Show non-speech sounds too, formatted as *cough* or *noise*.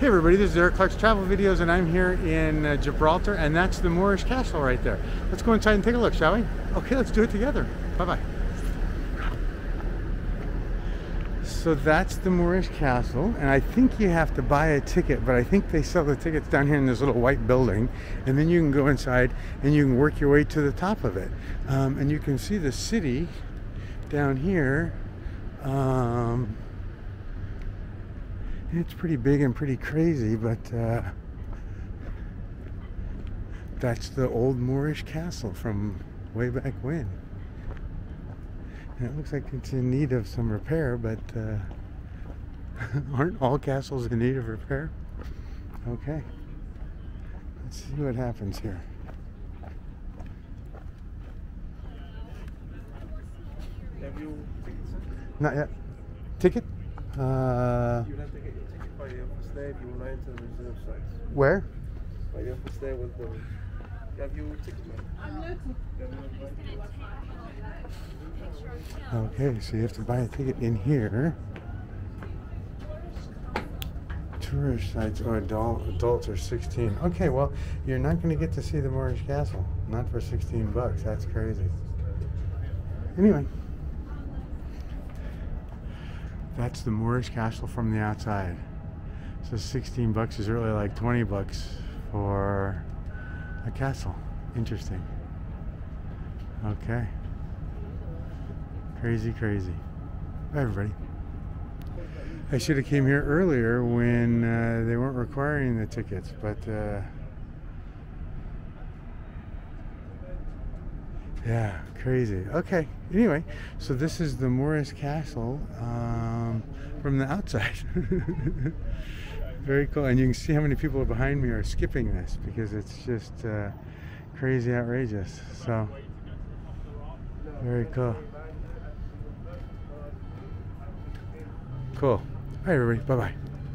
Hey everybody, this is Eric Clark's Travel Videos and I'm here in uh, Gibraltar and that's the Moorish Castle right there. Let's go inside and take a look, shall we? Okay, let's do it together. Bye-bye. So that's the Moorish Castle and I think you have to buy a ticket, but I think they sell the tickets down here in this little white building and then you can go inside and you can work your way to the top of it. Um, and you can see the city down here. Um, it's pretty big and pretty crazy, but uh, that's the old Moorish castle from way back when. And it looks like it's in need of some repair, but uh, *laughs* aren't all castles in need of repair? Okay. Let's see what happens here. Not yet. Ticket? Uh, You have to get your ticket by your first day if you want to enter the reserve sites. where? By your first day with the. Have your ticket, man. I'm local. Okay, so you have to buy a ticket in here. Tourist sites or adult adults are 16. Okay, well, you're not going to get to see the Moorish Castle. Not for 16 bucks. That's crazy. Anyway, that's the Moorish Castle from the outside. So 16 bucks is really like 20 bucks for a castle. Interesting. Okay. Crazy, crazy. Bye, everybody. I should have came here earlier when uh, they weren't requiring the tickets, but uh, yeah, crazy. Okay. Anyway, so this is the Moorish Castle um, from the outside. *laughs* Very cool, and you can see how many people behind me are skipping this because it's just uh, crazy, outrageous. So very cool. Cool. All right, everybody. Bye bye.